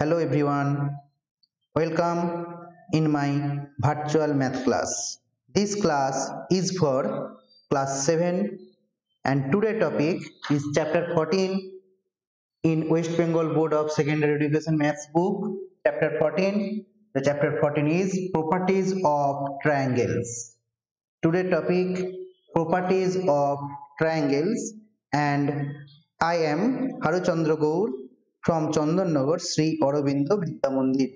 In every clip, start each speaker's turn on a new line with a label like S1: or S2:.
S1: Hello everyone, welcome in my virtual math class. This class is for class 7 and today topic is chapter 14 in West Bengal Board of Secondary Education Maths book. Chapter 14, the chapter 14 is properties of triangles. Today topic properties of triangles and I am Haru Chandra Gour from Chandannagar Sri Aurobindo Vidya Mandir.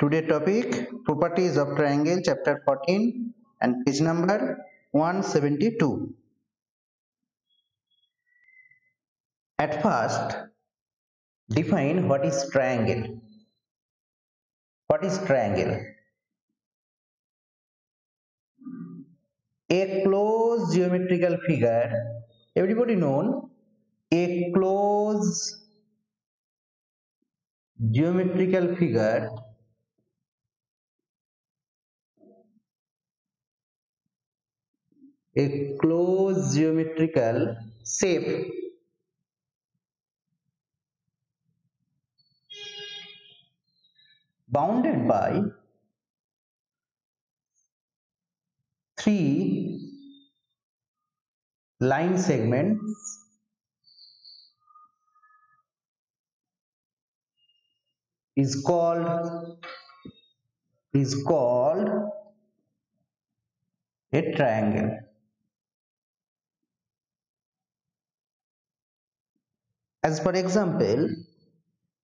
S1: Today topic properties of triangle chapter 14 and page number 172. At first define what is triangle. What is triangle? A closed geometrical figure everybody known? A closed geometrical figure a closed geometrical shape. Bounded by three line segments. Is called is called a triangle. As for example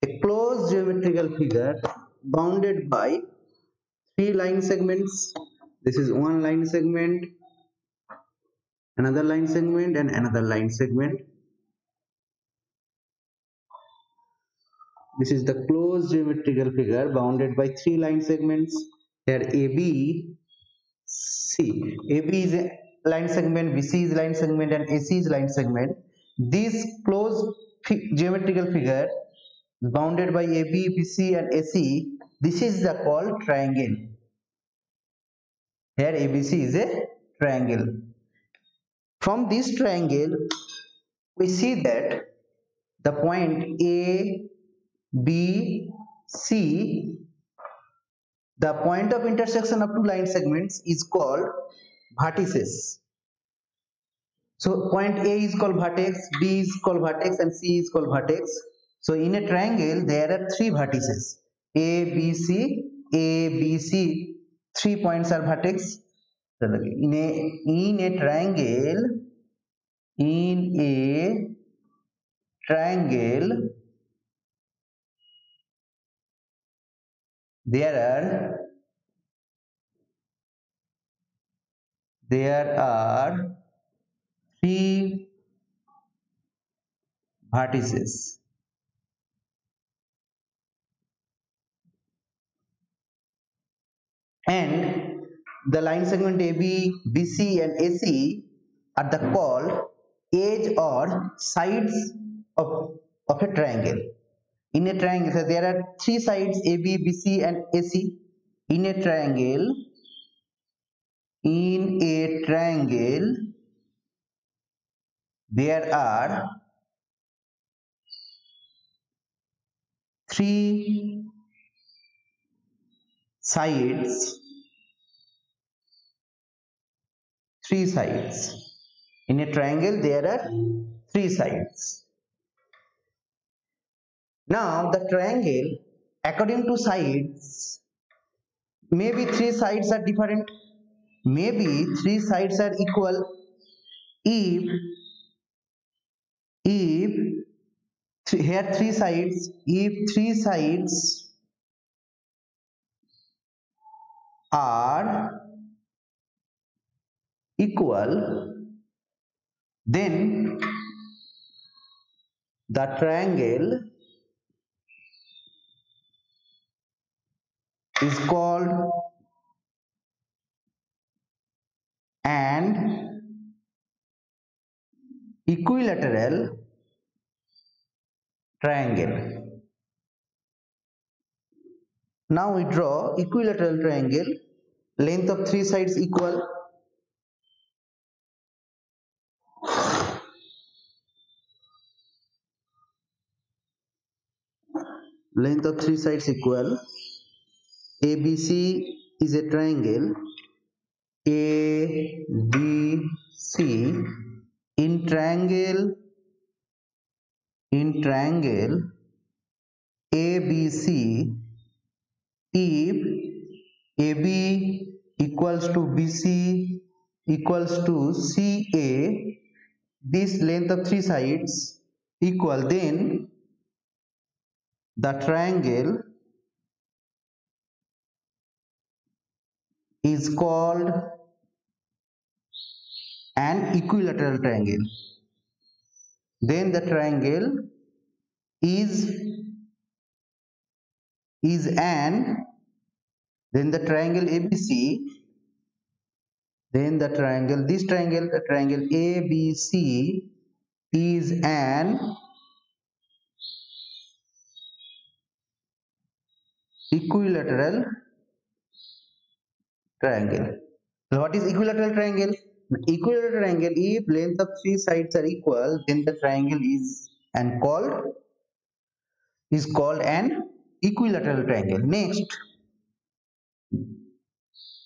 S1: a closed geometrical figure bounded by three line segments. This is one line segment another line segment and another line segment. This is the closed geometrical figure bounded by three line segments. Here AB C. AB is a line segment BC is line segment and AC is line segment. This closed geometrical figure bounded by AB BC and AC this is the called triangle. Here ABC is a triangle from this triangle, we see that the point A, B, C, the point of intersection of two line segments is called vertices. So point A is called vertex, B is called vertex and C is called vertex. So in a triangle, there are three vertices. A, B, C, A, B, C, three points are vertex in a triangle in a triangle there are there are three vertices. And the line segment AB, BC and AC are the called edge or sides of, of a triangle. In a triangle, so there are three sides AB, BC and AC. In a triangle, in a triangle, there are three sides three sides. In a triangle there are three sides. Now the triangle according to sides maybe three sides are different. Maybe three sides are equal. If if th here three sides if three sides are equal then the triangle is called an equilateral triangle. Now we draw equilateral triangle length of three sides equal length of three sides equal. ABC is a triangle. ABC in triangle in triangle ABC if AB equals to BC equals to CA this length of three sides equal then the triangle is called an equilateral triangle. Then the triangle is is an then the triangle ABC then the triangle this triangle the triangle ABC is an equilateral triangle. So what is equilateral triangle? Equilateral triangle, if length of three sides are equal, then the triangle is and called is called an equilateral triangle. Next,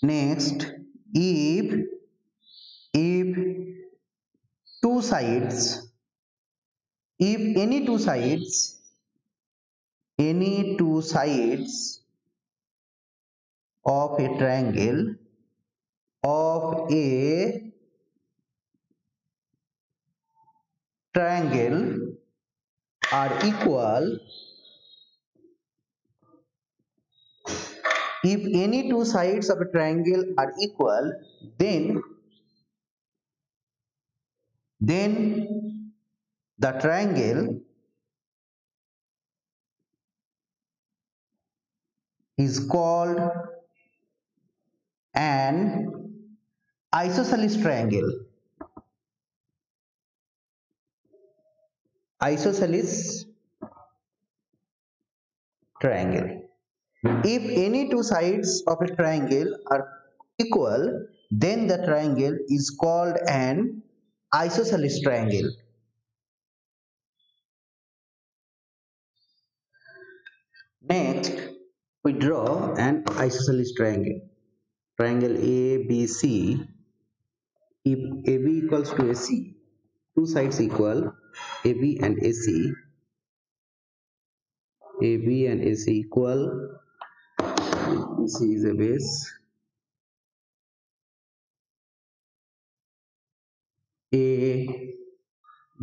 S1: next, if if two sides, if any two sides, any two sides of a triangle of a triangle are equal if any two sides of a triangle are equal then then the triangle is called an isosceles triangle. Isosceles triangle. If any two sides of a triangle are equal then the triangle is called an isosceles triangle. Next we draw an isosceles triangle triangle ABC if AB equals to AC two sides equal AB and AC AB and AC equal AC is a base. A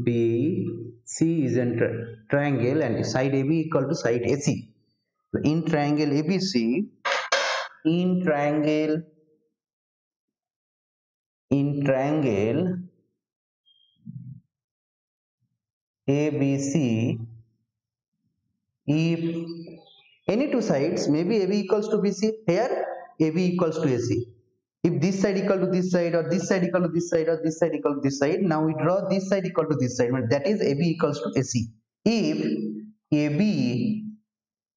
S1: B C is a tri triangle and side AB equal to side AC in triangle ABC in triangle in triangle ABC if any two sides maybe AB equals to BC here AB equals to AC if this side equal to this side or this side equal to this side or this side equal to this side now we draw this side equal to this side that is AB equals to AC if AB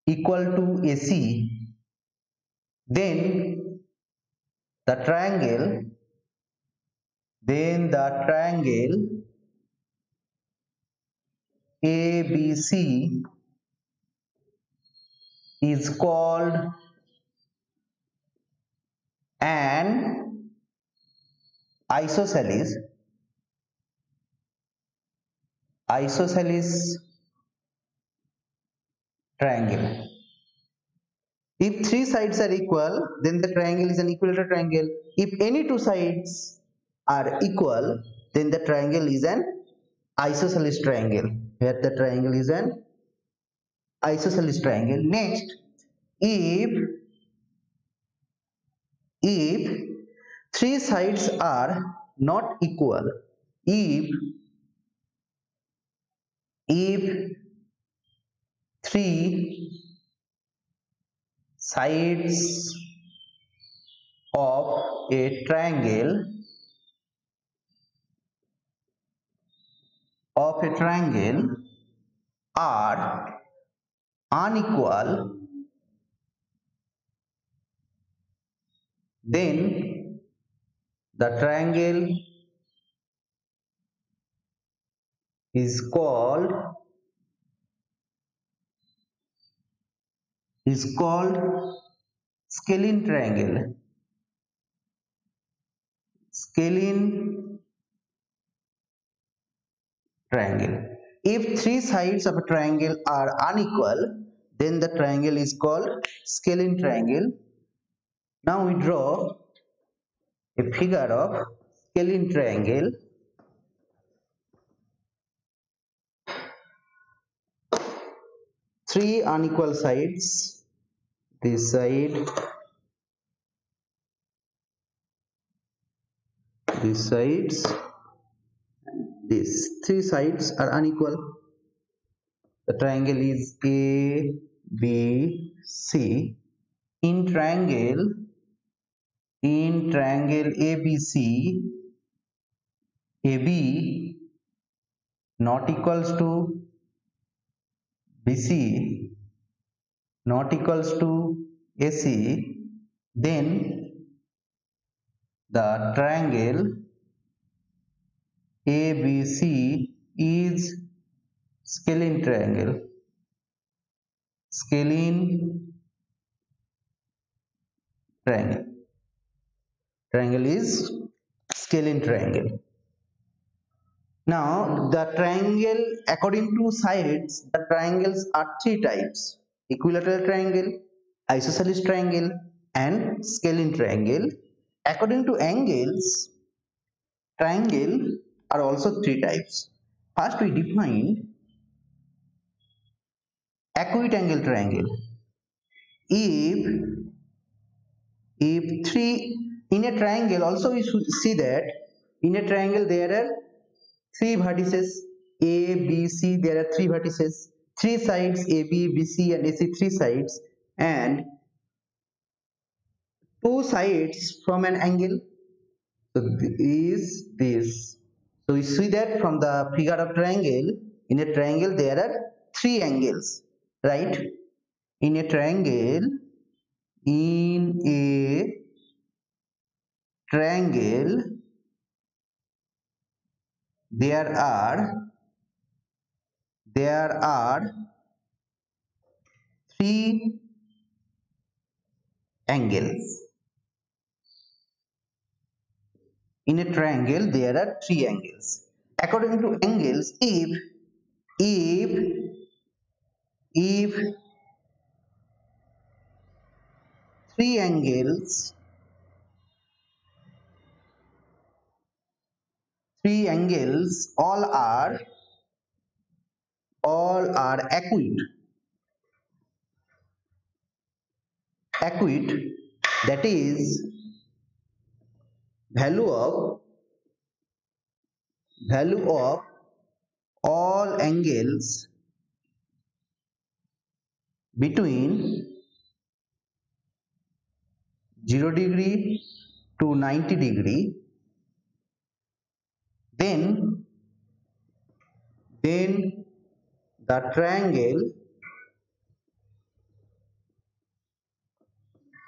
S1: equal to AC then the triangle then the triangle ABC is called an isosceles. Isosceles triangle if three sides are equal, then the triangle is an equilateral triangle. If any two sides are equal, then the triangle is an isosceles triangle. Here the triangle is an isosceles triangle. Next, if if three sides are not equal, if if three sides of a triangle of a triangle are unequal then the triangle is called is called scalene triangle. Scalene triangle. If three sides of a triangle are unequal then the triangle is called scalene triangle. Now we draw a figure of scalene triangle. Three unequal sides this side these sides these three sides are unequal. The triangle is a b c. In triangle in triangle abc ab not equals to BC not equals to AC then the triangle ABC is scalene triangle. Scalene triangle. Triangle is scalene triangle. Now the triangle according to sides the triangles are three types equilateral triangle, isosceles triangle and scalene triangle. According to angles triangle are also three types. First we define acute angle triangle. If if three in a triangle also we should see that in a triangle there are three vertices a b c there are three vertices three sides a b b c and ac three sides. And two sides from an angle. So is this so we see that from the figure of triangle in a triangle there are three angles right? In a triangle in a triangle there are there are three angles. In a triangle there are three angles. According to angles if if if three angles three angles all are all are acute acute that is value of value of all angles between 0 degree to 90 degree then then the triangle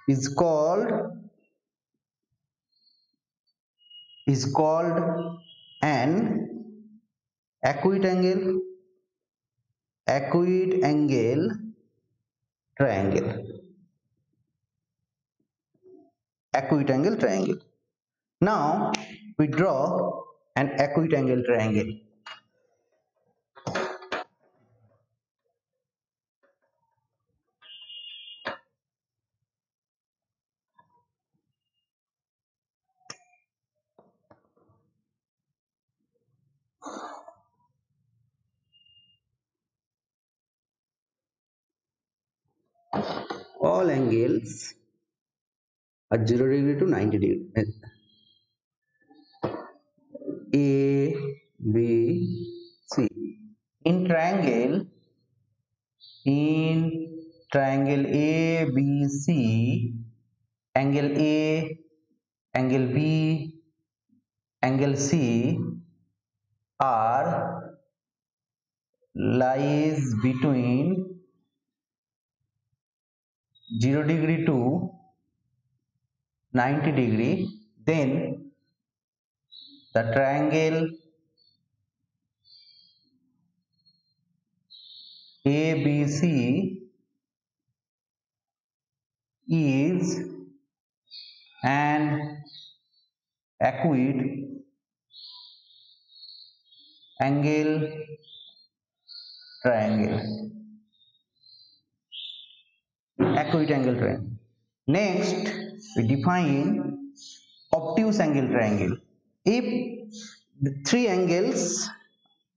S1: is called is called an acute angle acute angle triangle acute angle triangle now we draw an acute angle triangle. All angles are 0 degree to 90 degree a, B, C. In triangle, in triangle A, B, C, angle A, angle B, angle C are lies between 0 degree to 90 degree then the triangle ABC is an acute angle triangle acute angle triangle. Next we define obtuse angle triangle. If the three angles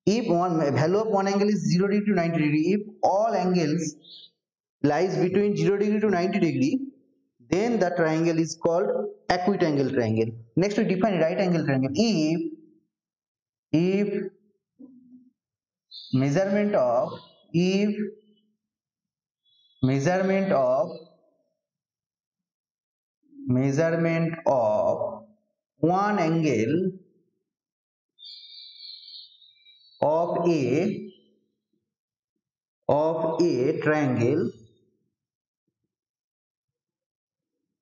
S1: if one value of one angle is 0 degree to 90 degree if all angles lies between 0 degree to 90 degree then the triangle is called acute angle triangle. Next we define right angle triangle. If if measurement of if measurement of measurement of one angle of a of a triangle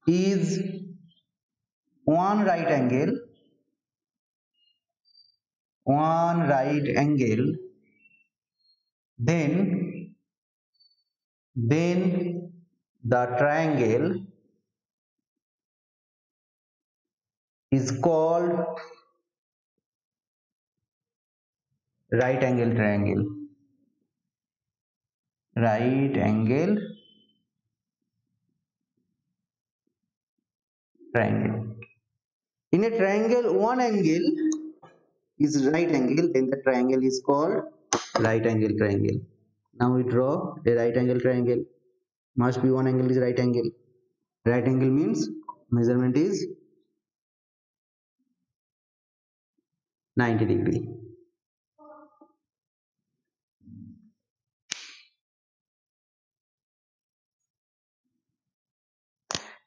S1: is one right angle one right angle then then the triangle is called right angle triangle. Right angle triangle. In a triangle one angle is right angle then the triangle is called right angle triangle now we draw a right angle triangle. Must be one angle is right angle. Right angle means measurement is 90 degree.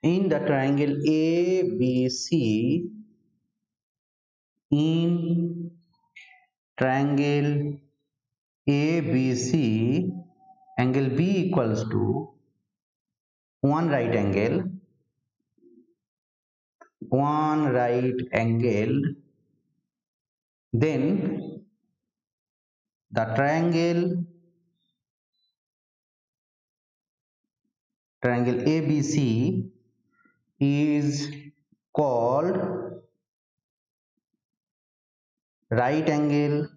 S1: In the triangle ABC in triangle ABC angle B equals to one right angle one right angle then the triangle triangle ABC is called right angle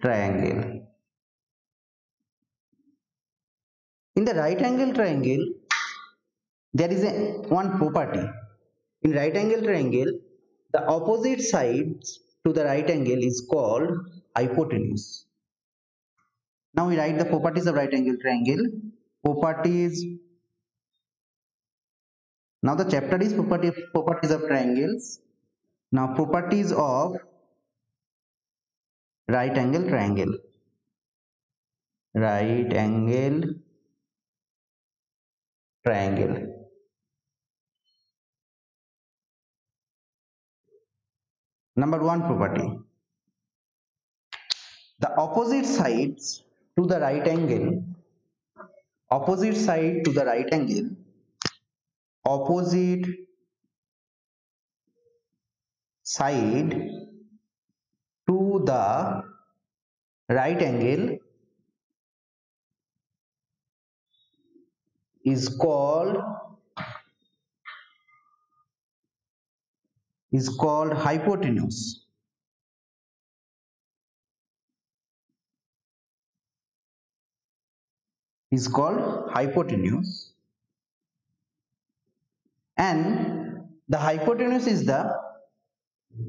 S1: triangle. In the right angle triangle, there is a one property. In right angle triangle, the opposite sides to the right angle is called hypotenuse. Now we write the properties of right angle triangle. Properties now the chapter is property properties of triangles now properties of right angle triangle. Right angle triangle. Number one property. The opposite sides to the right angle opposite side to the right angle opposite side the right angle is called is called hypotenuse. Is called hypotenuse. And the hypotenuse is the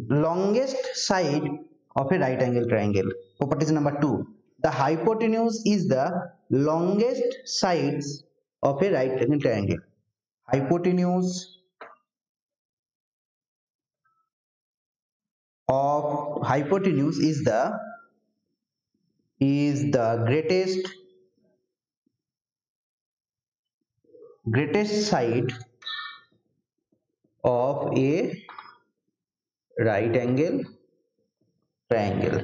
S1: longest side of a right angle triangle. Property number 2 the hypotenuse is the longest sides of a right angle triangle. Hypotenuse of hypotenuse is the is the greatest greatest side of a right angle triangle.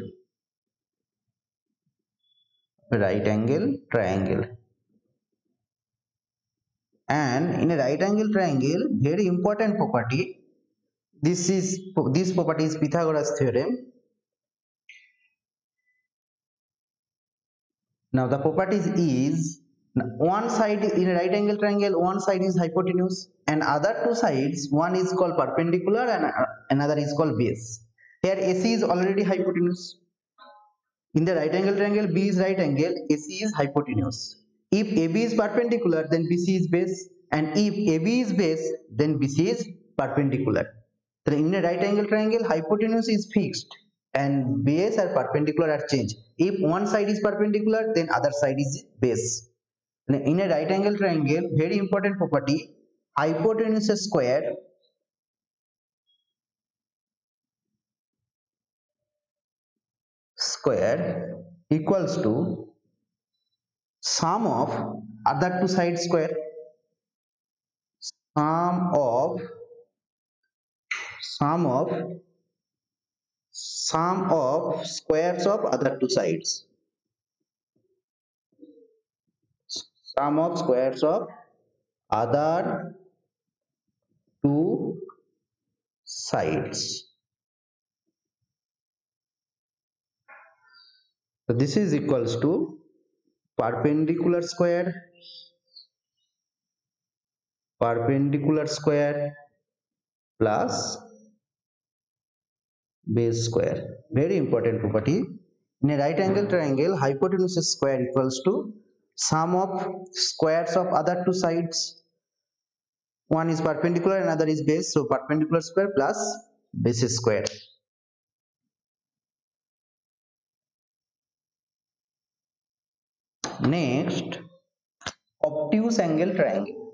S1: Right angle triangle. And in a right angle triangle very important property. This is this property is pythagoras theorem. Now the properties is one side in a right angle triangle one side is hypotenuse and other two sides one is called perpendicular and uh, another is called base here AC is already hypotenuse. In the right angle triangle B is right angle AC is hypotenuse. If AB is perpendicular then BC is base. And if AB is base then BC is perpendicular. So in a right angle triangle hypotenuse is fixed. And base are perpendicular are changed. If one side is perpendicular then other side is base. In a right angle triangle very important property hypotenuse square square equals to sum of other two sides square. Sum of sum of sum of squares of other two sides. Sum of squares of other two sides so this is equals to perpendicular square perpendicular square plus base square. Very important property. In a right angle hmm. triangle hypotenuse square equals to sum of squares of other two sides. One is perpendicular another is base. So perpendicular square plus base square next obtuse angle triangle.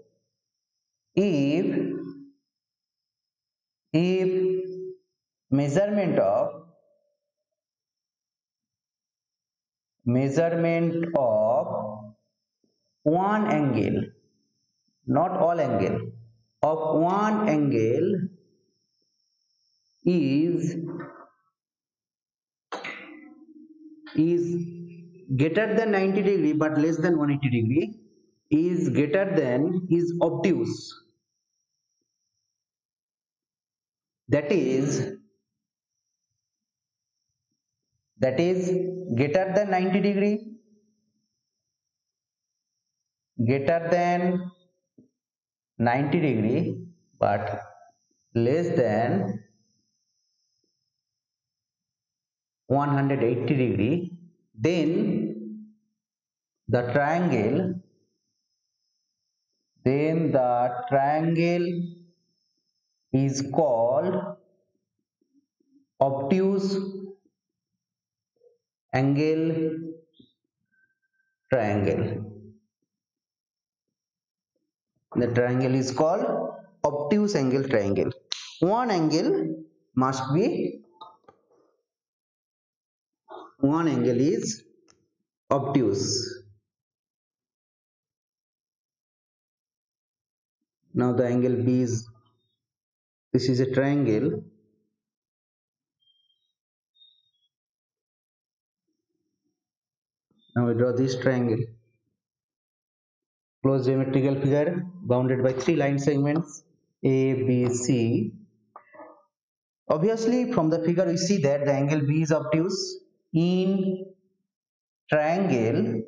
S1: If if measurement of measurement of one angle not all angle of one angle is is greater than 90 degree but less than 180 degree is greater than is obtuse. That is that is greater than 90 degree greater than 90 degree but less than 180 degree then the triangle then the triangle is called obtuse angle triangle. The triangle is called obtuse angle triangle. One angle must be one angle is obtuse. Now the angle b is this is a triangle. Now we draw this triangle. Closed geometrical figure bounded by three line segments A, B, C. Obviously from the figure we see that the angle B is obtuse in triangle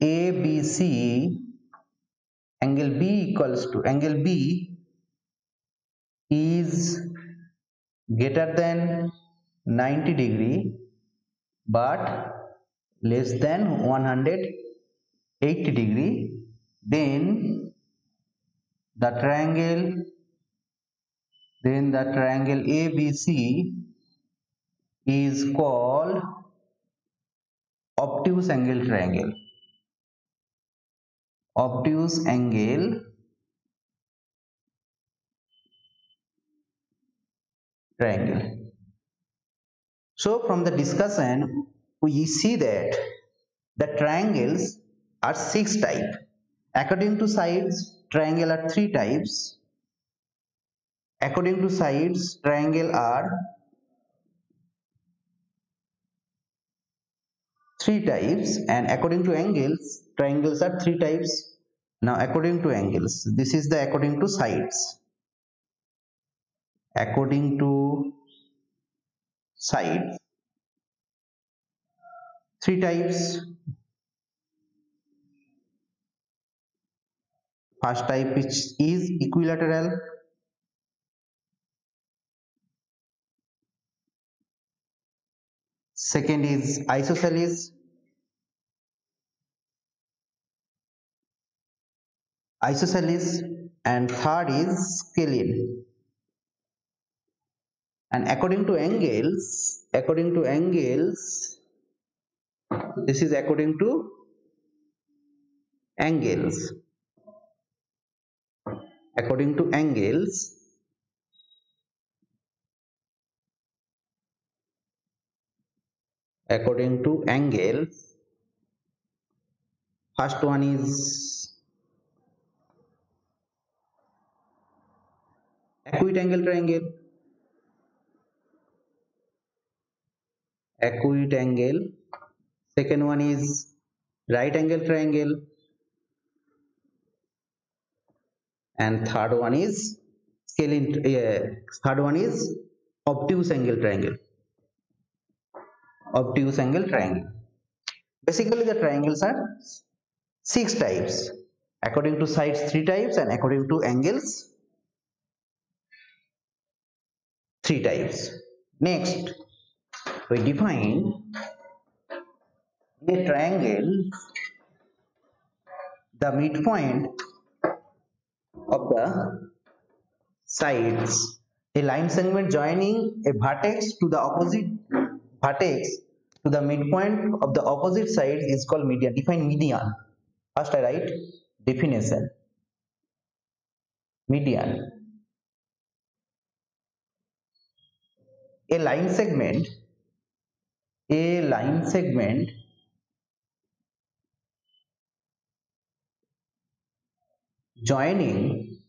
S1: ABC angle B equals to angle B is greater than 90 degree but less than 180 degree then the triangle then the triangle ABC is called obtuse angle triangle. Obtuse angle triangle. So from the discussion we see that the triangles are six type. According to sides, triangle are three types. According to sides, triangle are three types and according to angles, triangles are three types. Now according to angles, this is the according to sides. According to sides, three types first type is, is equilateral second is isosceles isosceles and third is scalene. And according to angles according to angles this is according to angles according to angles according to angles first one is acute angle triangle acute angle second one is right angle triangle and third one is scalene uh, third one is obtuse angle triangle obtuse angle triangle. Basically the triangles are six types according to sides three types and according to angles three types. Next we define a triangle the midpoint of the sides. A line segment joining a vertex to the opposite vertex to the midpoint of the opposite sides is called median define median. First i write definition. Median a line segment a line segment joining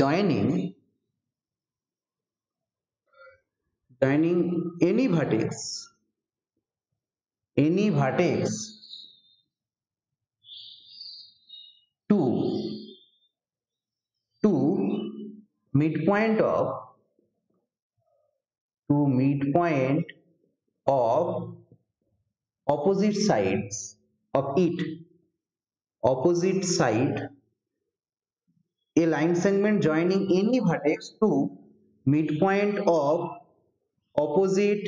S1: joining joining any vertex any vertex to to midpoint of to midpoint of opposite sides of it. Opposite side a line segment joining any vertex to midpoint of opposite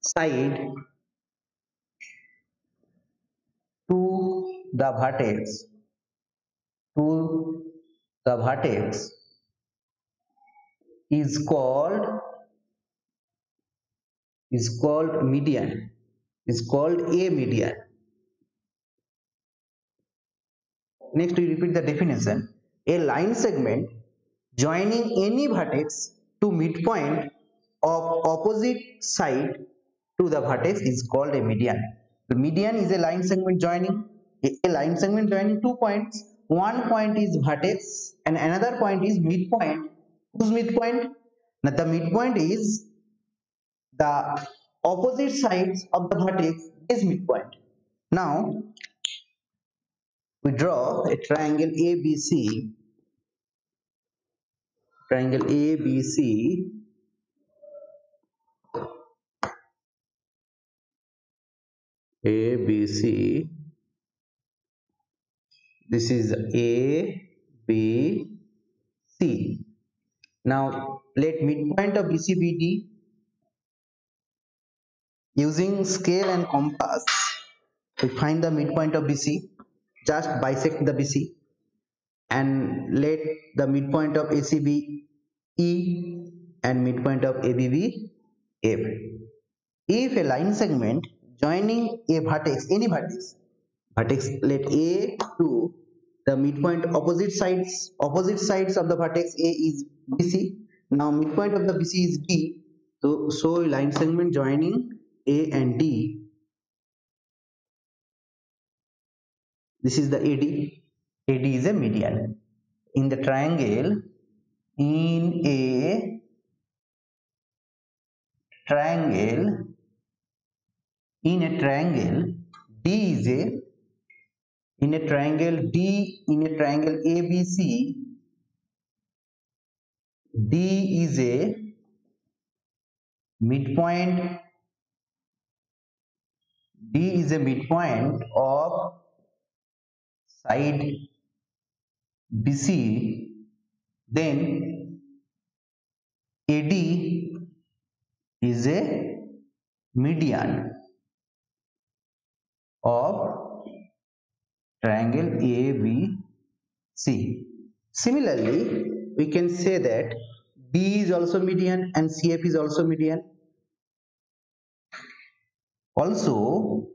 S1: side to the vertex to the vertex is called is called median is called a median. Next we repeat the definition. A line segment joining any vertex to midpoint of opposite side to the vertex is called a median. The median is a line segment joining a line segment joining two points one point is vertex and another point is midpoint. Whose midpoint? Now the midpoint is the opposite sides of the vertex is midpoint. Now we draw a triangle abc triangle abc abc this is a b c. Now let midpoint of bc be d using scale and compass we find the midpoint of bc just bisect the bc and let the midpoint of ac be e and midpoint of ab be f if a line segment joining a vertex any vertex vertex let a to the midpoint opposite sides opposite sides of the vertex a is bc now midpoint of the bc is d. So so line segment joining a and d. This is the ad ad is a median. In the triangle in a triangle in a triangle d is a in a triangle d in a triangle abc d is a midpoint D is a midpoint of side BC then AD is a median of triangle ABC. Similarly, we can say that BE is also median and CF is also median. Also,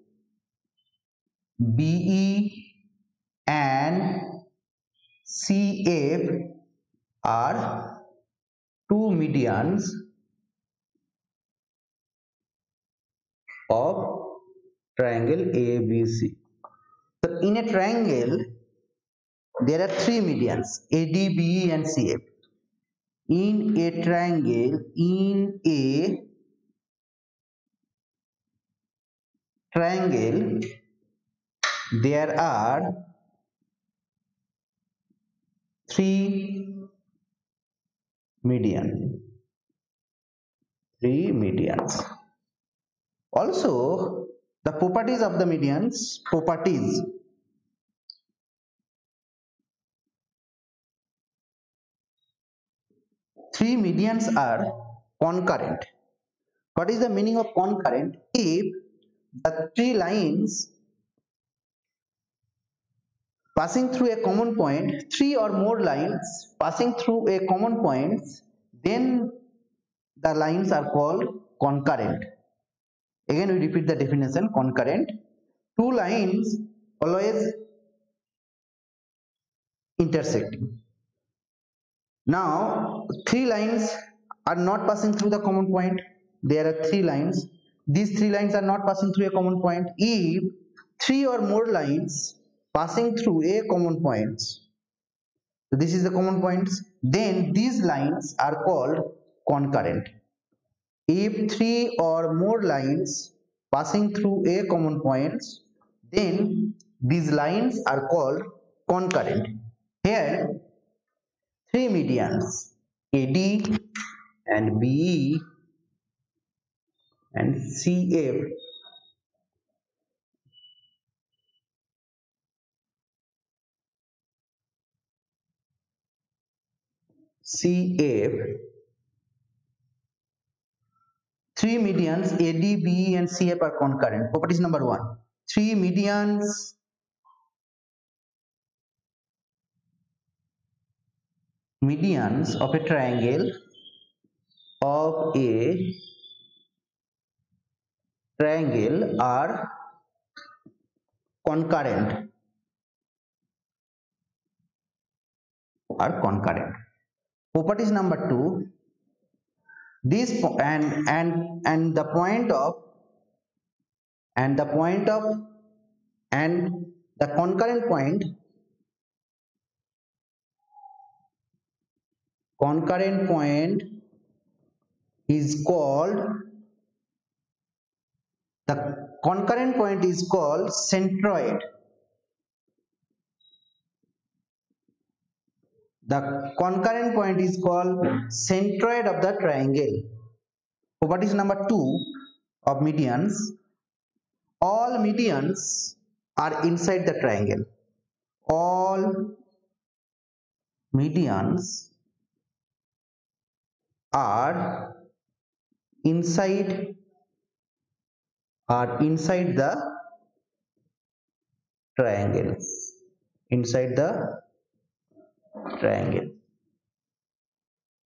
S1: BE and CF are two medians of triangle ABC. So in a triangle, there are three medians AD, BE and CF. In a triangle, in a triangle, there are three median three medians also the properties of the medians properties. Three medians are concurrent. What is the meaning of concurrent? If the three lines passing through a common point three or more lines passing through a common point then the lines are called concurrent again we repeat the definition concurrent. Two lines always intersecting now three lines are not passing through the common point. There are three lines. These three lines are not passing through a common point. If three or more lines passing through a common points so this is the common points then these lines are called concurrent if three or more lines passing through a common points then these lines are called concurrent. Here three medians AD and BE and CF CF three medians AD, BE and CF are concurrent. Properties number one. Three medians medians of a triangle of a triangle are concurrent are concurrent properties number two this and and and the point of and the point of and the concurrent point concurrent point is called the concurrent point is called centroid the concurrent point is called centroid of the triangle. Properties number two of medians. All medians are inside the triangle. All medians are inside are inside the triangle. Inside the triangle.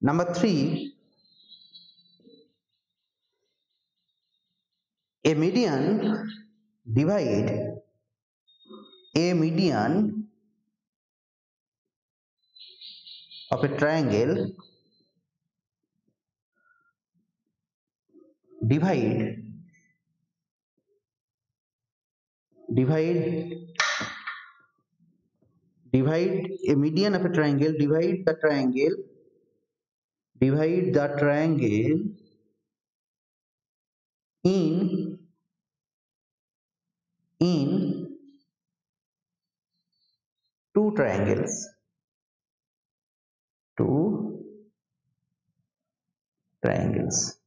S1: Number 3 a median divide a median of a triangle divide divide divide a median of a triangle divide the triangle divide the triangle in in two triangles. Two triangles.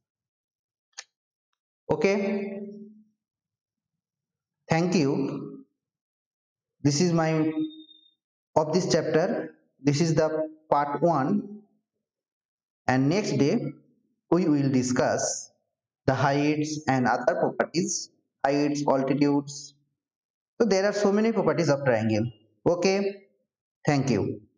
S1: Okay? Thank you. This is my of this chapter. This is the part 1 and next day we will discuss the heights and other properties heights altitudes. So there are so many properties of triangle. Okay? Thank you